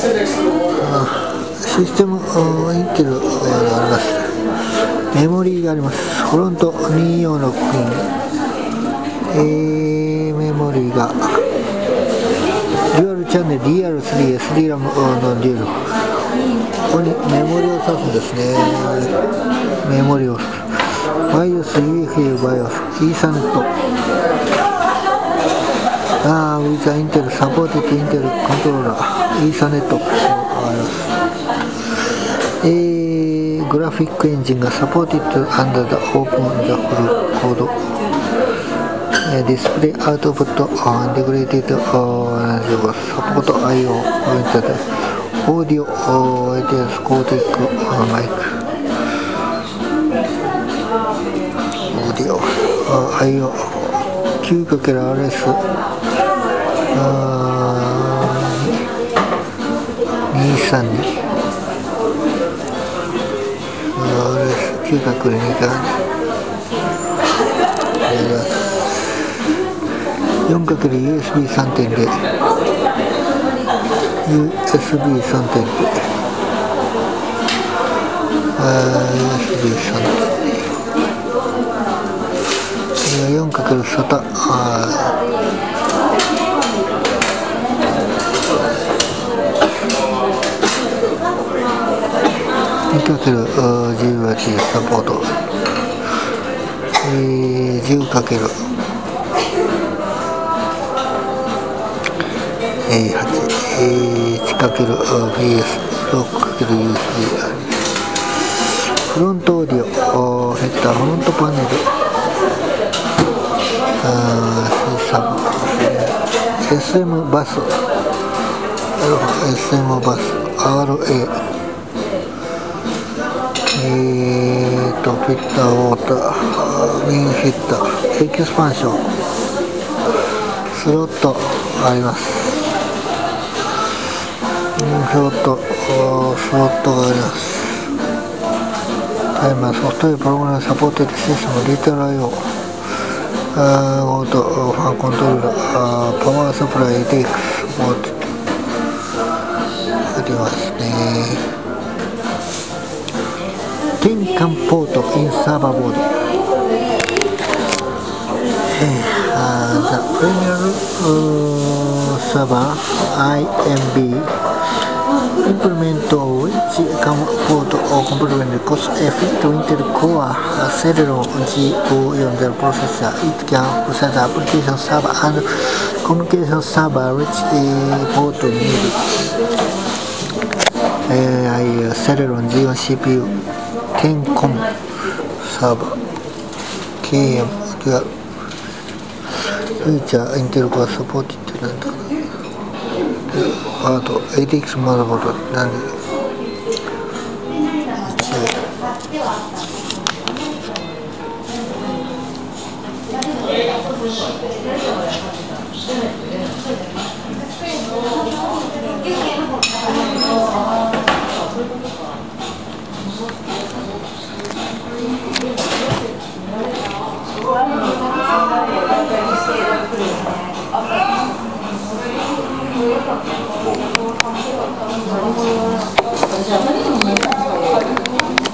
システムインテルがありますメモリーがありますフロント246ピン A メモリーがデュアルチャンネル DR3 SD ラムのデュアルここにメモリを挿すんですねメモリを BIOS、UFA、BIOS、イーサネットああ、with Intel supported Intel controller イーサネットありますえー、グラフィックエンジンが supported under the open the full code えディスプレイアウトプットあインテグレーティッド。サポート IO オーディオあー ATS コーティックマイクオーディオ IO 9×RS 兄さんに俺9学2があります4角で USB3.0 USB3.0 USB3.0 4×SATA に対する自由や地サポート、えー、自由かける、えー、8、えー、かける。BS、ロックかける USB、フロントオーディオ、ヘッダー、フロントパネル、サブ、SM バス、SM バス、RA、えーとフィッターウォーターメインフィッターエキスパンションスロットありますスロット、スロットがあります。タイマー、ソフトウェア、プログラム、サポーテッドシステム、リータル IO、オート、ファンコントローラー、パワーサプライ、DX、モード、ありますね。転換ポート、インサーバーボード。Uh, the premier uh, server IMB implement of which come port or complement cost effect Intel Core Celeron G040 processor. It can process the application server and communication server which uh, port need. Uh, I Celeron G1 CPU ケンコムサーバー KM 違うフューチャーインテルコアサポートってなんだう?あと ATX マダボード何でなるほど。